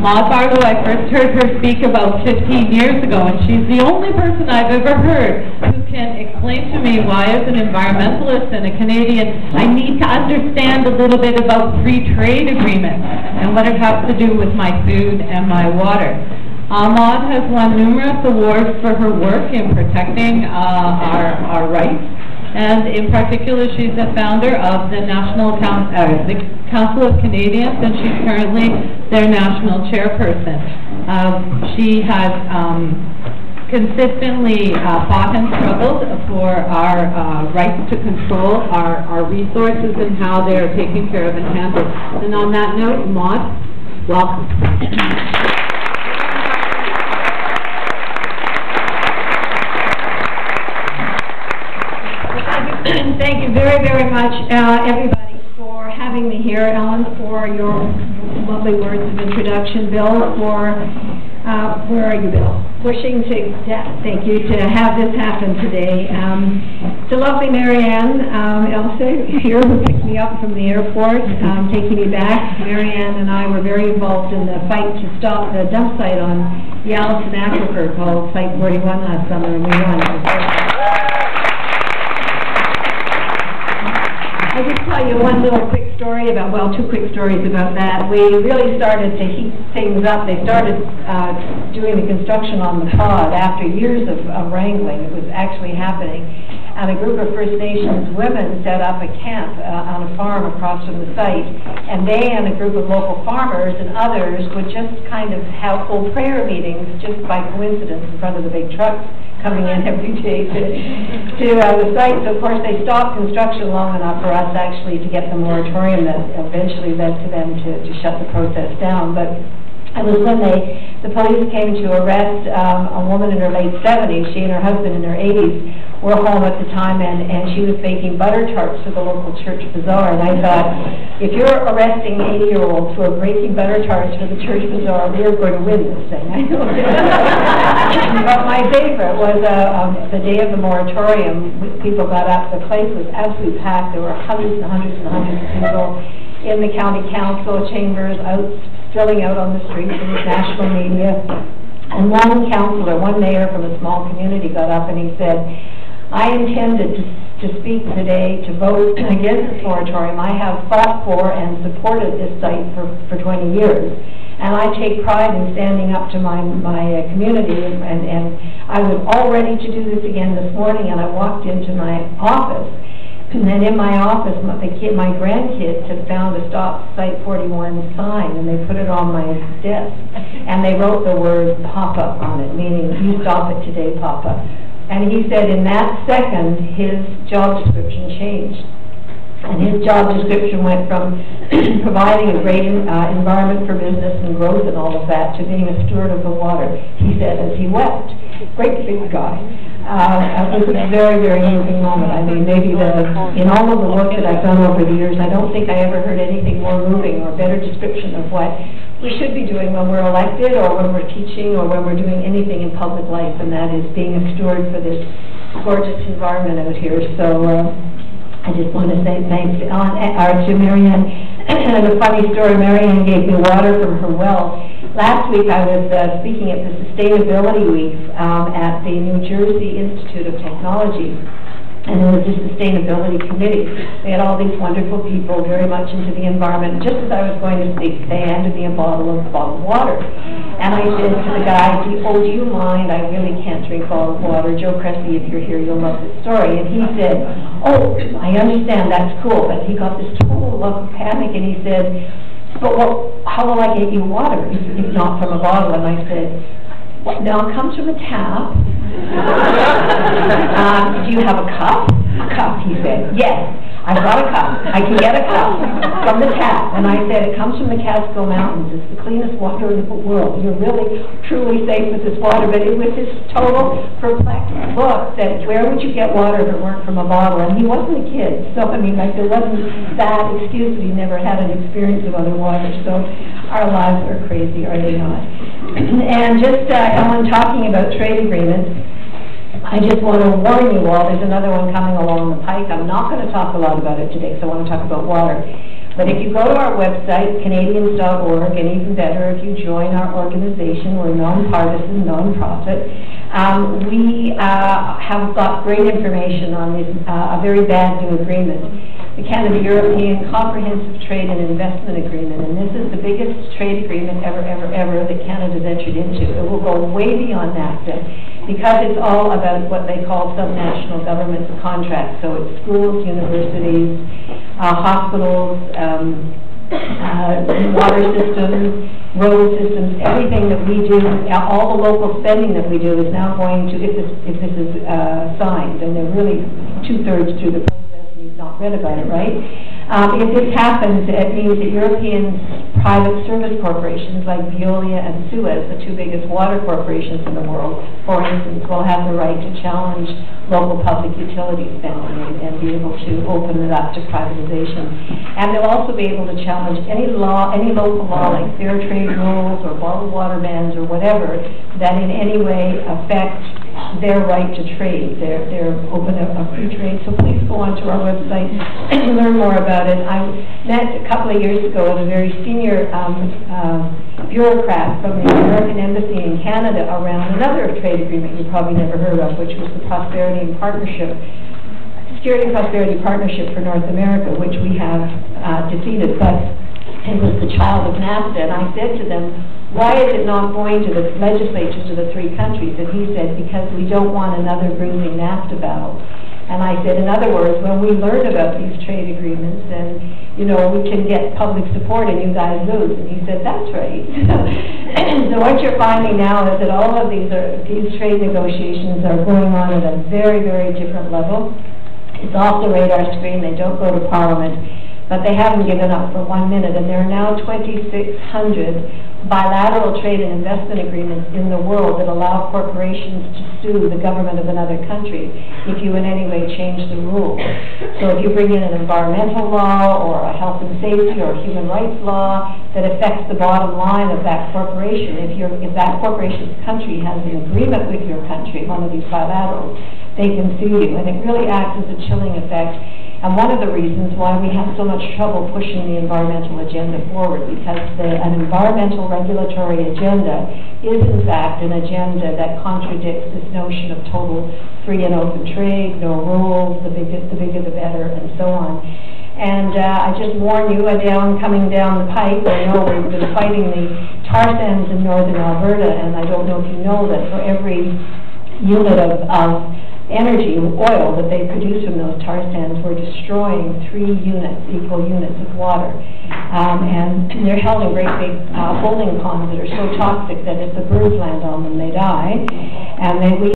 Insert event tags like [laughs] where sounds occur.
Maude Barlow, I first heard her speak about 15 years ago, and she's the only person I've ever heard who can explain to me why, as an environmentalist and a Canadian, I need to understand a little bit about free trade agreements and what it has to do with my food and my water. Maude has won numerous awards for her work in protecting uh, our, our rights and in particular, she's the founder of the National Coun uh, the Council of Canadians, and she's currently their national chairperson. Uh, she has um, consistently uh, fought and struggled for our uh, rights to control our, our resources and how they're taken care of and handled. And on that note, Maude, welcome. Thank you very, very much, uh, everybody, for having me here. Ellen, for your lovely words of introduction. Bill, for, uh, where are you, Bill? Wishing to, yeah, thank you, to have this happen today. Um, the lovely Marianne um, Elsa here who picked me up from the airport, um, taking me back. Marianne and I were very involved in the fight to stop the dump site on the Alliston Aquifer called Site 41 last summer, and we won. I just tell you one little quick story about, well, two quick stories about that. We really started to heat things up. They started uh, doing the construction on the pod after years of, of wrangling. It was actually happening and a group of First Nations women set up a camp uh, on a farm across from the site. And they and a group of local farmers and others would just kind of have full prayer meetings just by coincidence in front of the big trucks coming in every day to, to uh, the site. So of course they stopped construction long enough for us actually to get the moratorium that eventually led to them to, to shut the process down. But it was when they, the police came to arrest um, a woman in her late 70s, she and her husband in their 80s, were home at the time, and, and she was baking butter tarts for the local church bazaar. And I thought, if you're arresting 80-year-olds who are baking butter tarts for the church bazaar, we're going to win this thing. [laughs] but my favorite was uh, um, the day of the moratorium. People got up. The place was absolutely packed. There were hundreds and hundreds and hundreds of people in the county council chambers, out spilling out on the streets in the national media. And one councillor, one mayor from a small community got up and he said, I intended to, to speak today to vote against this moratorium. I have fought for and supported this site for, for 20 years. And I take pride in standing up to my, my uh, community, and, and I was all ready to do this again this morning, and I walked into my office, and then in my office, my, the kid, my grandkids had found a Stop Site 41 sign, and they put it on my desk, and they wrote the word Papa on it, meaning, you stop it today, Papa. And he said in that second, his job description changed. And his job description went from [clears throat] providing a great uh, environment for business and growth and all of that to being a steward of the water. He said as he wept. Great big guy. Uh, it was a very, very moving moment. I mean, maybe the, in all of the work that I've done over the years, I don't think I ever heard anything more moving or better description of what we should be doing when we're elected or when we're teaching or when we're doing anything in public life, and that is being a steward for this gorgeous environment out here. So uh, I just want to say thanks to, Ellen, uh, to Marianne. [clears throat] and a funny story, Marianne gave me water from her well. Last week I was uh, speaking at the Sustainability Week um, at the New Jersey Institute of Technology and it was the sustainability committee. They had all these wonderful people very much into the environment. Just as I was going to speak, they handed me a bottle of bottled water. And I said to the guy, oh, do you mind? I really can't drink bottled water. Joe Cressy, if you're here, you'll love this story. And he said, oh, I understand, that's cool. But he got this total love of panic, and he said, but well, how will I get you water if, if not from a bottle? And I said, well, now it comes from a tap. Um, do you have a cup? A cup, he said. Yes, I've got a cup. I can get a cup from the tap. And I said, it comes from the Catskill Mountains. It's the cleanest water in the world. You're really, truly safe with this water. But it was this total perplexed look that where would you get water if it weren't from a bottle? And he wasn't a kid. So, I mean, like, there wasn't that excuse that he never had an experience of other water. So our lives are crazy, are they not? [clears throat] and just, uh, Ellen, talking about trade agreements, I just want to warn you all, there's another one coming along the pike. I'm not going to talk a lot about it today because I want to talk about water. But if you go to our website, Canadians.org, and even better, if you join our organization, we're nonpartisan, nonprofit, um, we uh, have got great information on this, uh, a very bad new agreement the Canada-European Comprehensive Trade and Investment Agreement, and this is the biggest trade agreement ever, ever, ever that Canada's entered into. It will go way beyond NAFTA because it's all about what they call subnational government contracts. So it's schools, universities, uh, hospitals, um, uh, water systems, road systems, everything that we do, all the local spending that we do is now going to, if this, if this is uh, signed, and they're really two-thirds through the process, and you've not read about it, right? Um, if this happens, it means that European private service corporations like Veolia and Suez, the two biggest water corporations in the world, for instance, will have the right to challenge local public utility spending and, and be able to open it up to privatization. And they'll also be able to challenge any law, any local law like fair trade rules or bottled water bans or whatever that in any way affect their right to trade. They're, they're open a, a free trade. So please go onto our website and learn more about it. I met a couple of years ago with a very senior um, uh, bureaucrat from the American Embassy in Canada around another trade agreement you probably never heard of, which was the Prosperity and Partnership Security and Prosperity Partnership for North America, which we have uh, defeated, but it was the child of NAFTA. And I said to them, why is it not going to the legislatures of the three countries? And he said, because we don't want another bruising NAFTA battle. And I said, in other words, when we learn about these trade agreements, then, you know, we can get public support and you guys lose. And he said, that's right. [laughs] so what you're finding now is that all of these are, these trade negotiations are going on at a very, very different level. It's off the radar screen. They don't go to Parliament. But they haven't given up for one minute. And there are now 2,600 bilateral trade and investment agreements in the world that allow corporations to sue the government of another country if you in any way change the rules. So if you bring in an environmental law or a health and safety or human rights law that affects the bottom line of that corporation, if, you're, if that corporation's country has an agreement with your country, one of these bilaterals, they can sue you. And it really acts as a chilling effect and one of the reasons why we have so much trouble pushing the environmental agenda forward, because the, an environmental regulatory agenda is in fact an agenda that contradicts this notion of total free and open trade, no rules, the bigger the, bigger the better, and so on. And uh, I just warn you, uh, down coming down the pipe, I know we've been fighting the tar sands in northern Alberta, and I don't know if you know that for every unit of, of energy, oil that they produce from those tar sands, we're destroying three units, equal units of water. Um, and they're held in great big uh, holding ponds that are so toxic that if the birds land on them, they die. And they, we